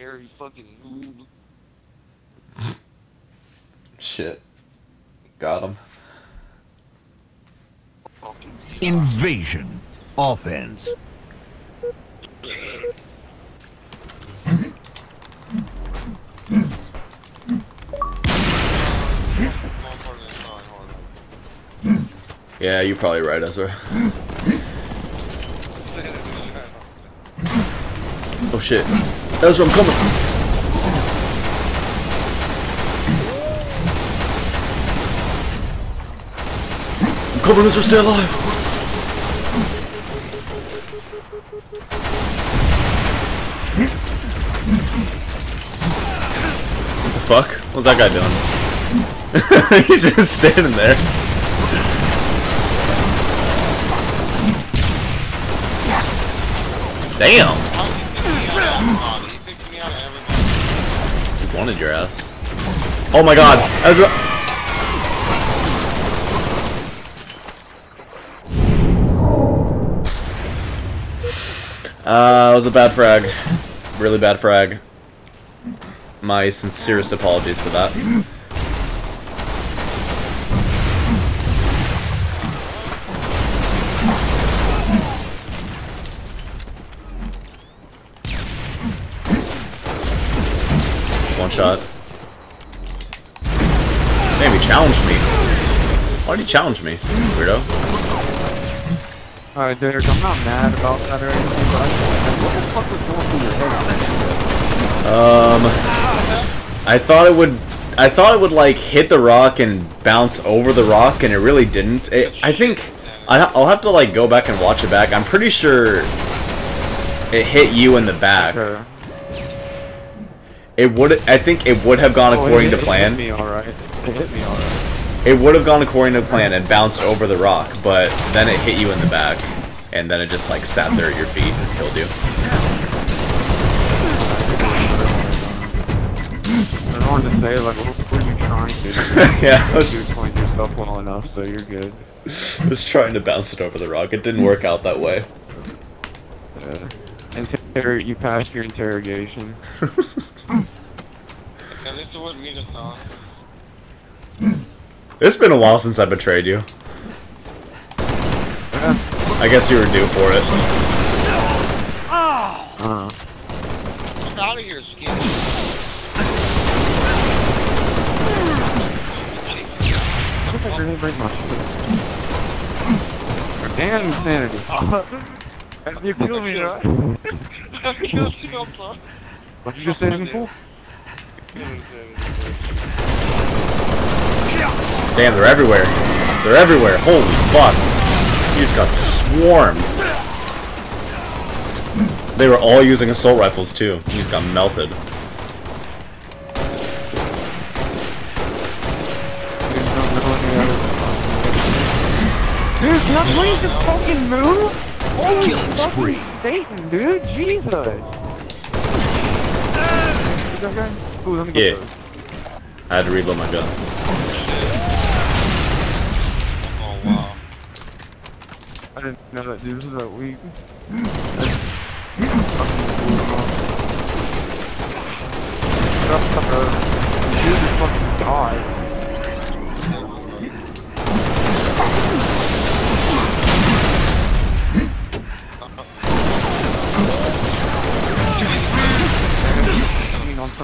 Harry fucking noob. Shit. Got him. Invasion. Offense. Yeah, you're probably right, Ezra. Oh shit. Ezra, I'm coming! I'm coming, Ezra, stay alive! What the fuck? What's that guy doing? He's just standing there. Damn! Wanted your ass. Oh my god! Ezra! Uh, it was a bad frag. Really bad frag. My sincerest apologies for that. Shot. Damn, he challenged me. Why did he challenge me? Weirdo. Alright, Derek, I'm not mad about that or anything, but I just what the fuck was going through your head on that Um, I thought it would. I thought it would like hit the rock and bounce over the rock, and it really didn't. It, I think I'll have to like go back and watch it back. I'm pretty sure it hit you in the back. It would. I think it would have gone Oh, according it, to it plan. hit me alright. It hit me alright. It would have gone according to plan and bounced over the rock, but then it hit you in the back, and then it just like sat there at your feet and killed you. I don't want to say, like, what were you trying to do? yeah, I was You explained yourself well enough, so you're good. just trying to bounce it over the rock. It didn't work out that way. Inter- you passed your interrogation. At least it wasn't me this time. It's been a while since I betrayed you. I guess you were due for it. Uh, Fuck out of here, skin. I think I really break my. Damn insanity. you killed me, right? What you just say to me, fool? Damn, they're everywhere. They're everywhere. Holy fuck. He just got swarmed. They were all using assault rifles too. He just got melted. Dude, can I please just fucking move? Holy Killing fucking spree. Satan, dude, Jesus. Is that guy? Ooh, let me go Yeah. first. I had to reload my gun. Oh wow. I didn't know that dude was that weak. Dude just fucking died.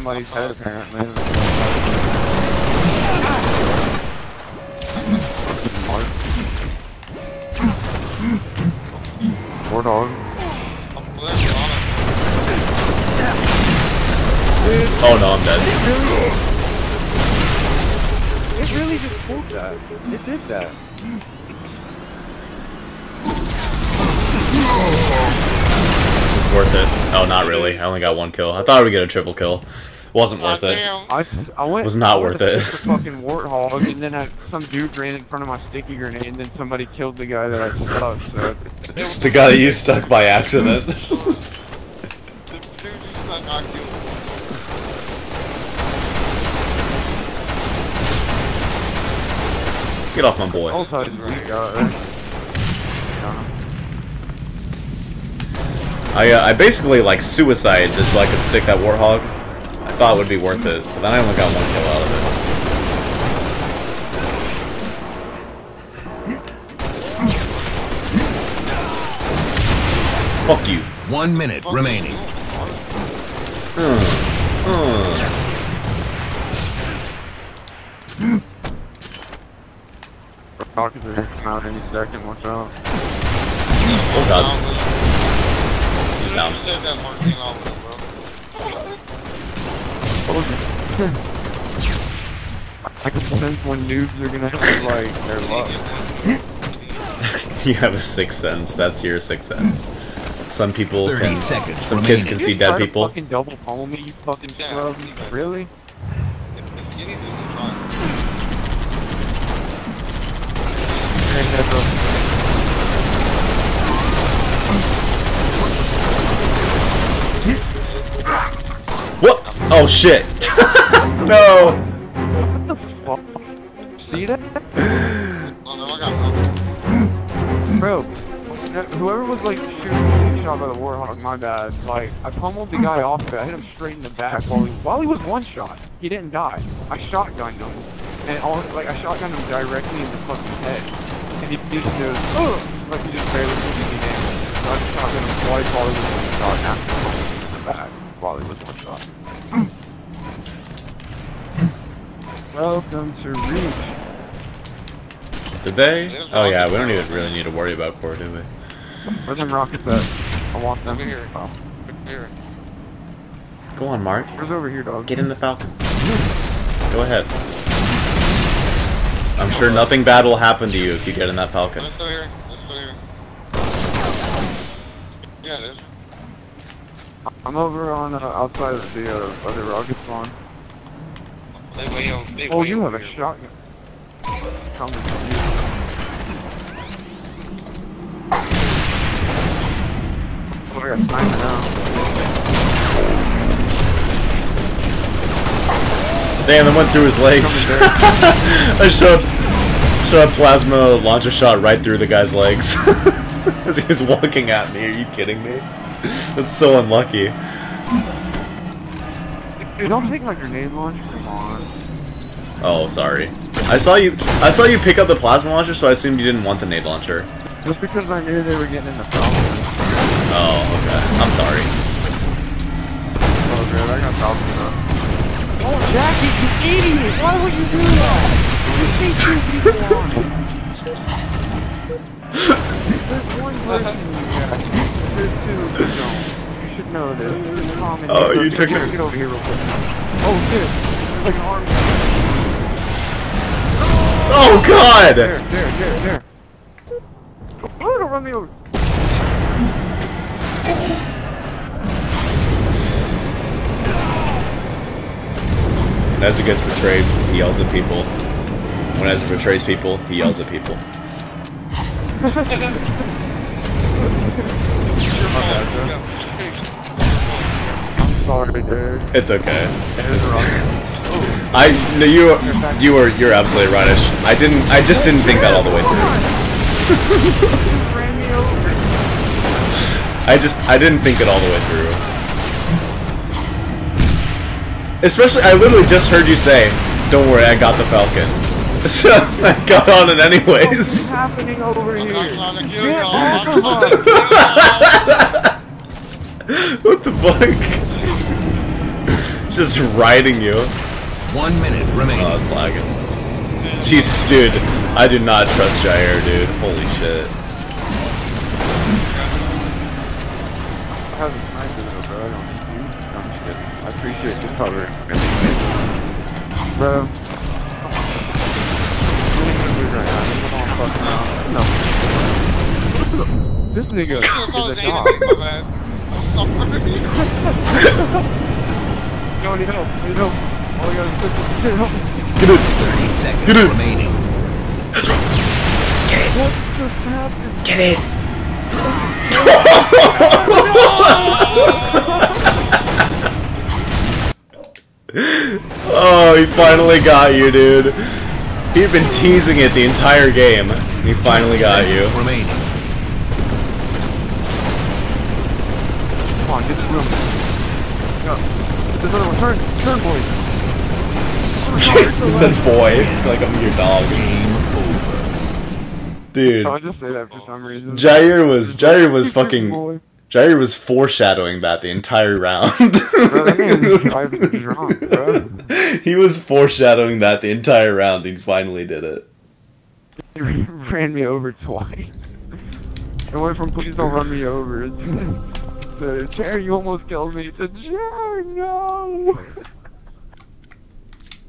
Somebody's head apparently. Poor dog. Oh no, I'm dead. It really just pulled that. It did that. It's worth it. Oh, not really. I only got one kill. I thought I would get a triple kill. Wasn't worth it. Damn. I, I went. Was not I worth to it. fix The fucking warthog, and then I, some dude ran in front of my sticky grenade, and then somebody killed the guy that I stuck. So The guy that you stuck by accident. The dude just got knocked you. Get off my boy. all sides is weak. I, uh, I basically like suicide just so I could stick that Warthog. I thought it would be worth it, but then I only got one kill out of it. Fuck you. One minute Fuck remaining. you. Uh, Rockets are gonna come out any second, watch out. oh god. He's down. You said that Mark came out with him, bro. I can sense when noobs are gonna have like their luck. you have a sixth sense. That's your sixth sense. Some people can, seconds some kids can see try dead to people. fucking double pummel me, you fucking Yeah, scrub. yeah. Really? You need Oh shit! no! Fuck. See that? Oh, no, I got Bro, whoever was like shooting shot by the Warthog, my bad. Like, I pummeled the guy off of it. I hit him straight in the back while he, while he was one shot. He didn't die. I shotgunned him. And all, like, I shotgunned him directly in the fucking head. And he, he just goes, oh! Like, he just barely took any damage. So I shotgunned him twice while he was one shot. And after him in the back while he was one shot. Welcome to Reach. Did they? Oh yeah, we don't even really need to worry about core, do we? Where them rockets at? I want them. Over here. Oh. Here. Go on, Mark. Where's over here, dog? Get in the Falcon. Go ahead. I'm sure nothing bad will happen to you if you get in that Falcon. Let's go here. Let's go here. Yeah, it is. I'm over on uh, outside of the uh, other rocket spawn. They way over. They Oh, way you have a here. shotgun. Coming to you. Oh, I got sniper now. Damn, that went through his legs. I shot, shot a plasma launcher shot right through the guy's legs as he was walking at me. Are you kidding me? That's so unlucky. Dude, don't take my grenade launcher. Come on. Oh, sorry. I saw you. I saw you pick up the plasma launcher, so I assumed you didn't want the nade launcher. Just because I knew they were getting in the Falcon. Oh, okay. I'm sorry. Oh, good. I got Falcon up. Oh, Jackie, you idiot! Why would you do that? You take two people on. There's one person in you, Jackie. There's two who don't. You should know this. This is common. Oh, you took get, it- Get over here real quick. Oh, shit. There's like an army. Oh God! There, there, there, there. Oh, don't run me over. When Ezra gets betrayed, he yells at people. When Ezra betrays people, he yells at people. I'm sorry, dude. It's okay. There's a rocket. I no, you you were you're absolutely right. I, I didn't I just didn't think that all the way through. Just ran me over. I just I didn't think it all the way through. Especially, I literally just heard you say, "Don't worry, I got the Falcon." So I got on it What's anyways. happening over I'm here? not trying to just riding you. One minute remaining. Oh, it's lagging. Jesus, dude, I do not trust Jair, dude. Holy shit. I have a sniper though, bro. I don't need you. No, I'm just kidding. I appreciate the cover. Bro. What are you gonna do right now? You're gonna fuck around. No. This nigga is a dog. My bad. I'm sorry. Yo, need help. Need help. All I gotta get help. Get it! 30 seconds Get it. remaining. What just happened? Get it! oh, he finally got you, dude. He'd been teasing it the entire game. He finally got you. Seconds remaining. get this room. Go. This other one, turn, turn, boys. he said boy, like I'm your dog. Dude, I just say that for some reason. Jair was Jair was fucking. Jair was foreshadowing that the entire round. Bro, that man was driving drunk, he was foreshadowing that the entire round. He finally did it. He ran me over twice. It went from please don't run me over to Jerry, you almost killed me. To Jerry, no.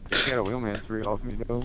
He got a wheelman three off me though.